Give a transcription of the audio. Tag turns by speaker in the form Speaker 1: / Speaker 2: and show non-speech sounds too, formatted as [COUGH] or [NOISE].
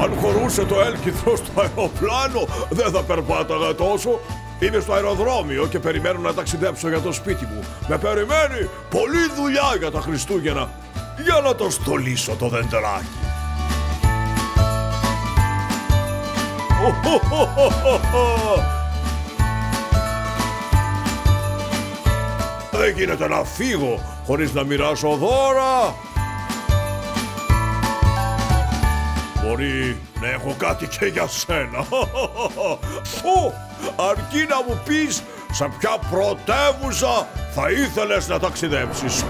Speaker 1: Αν χωρούσε το έλκυθρο στο αεροπλάνο, δεν θα περπάταγα τόσο. Είμαι στο αεροδρόμιο και περιμένω να ταξιδέψω για το σπίτι μου. Με περιμένει πολλή δουλειά για τα Χριστούγεννα. Για να το στολίσω το δεντράκι. Δεν γίνεται να φύγω χωρίς να μοιράσω δώρα. Μπορεί να έχω κάτι και για σένα. [LAUGHS] Ω, αρκεί να μου πεις σε ποια πρωτεύουσα θα ήθελες να ταξιδέψεις.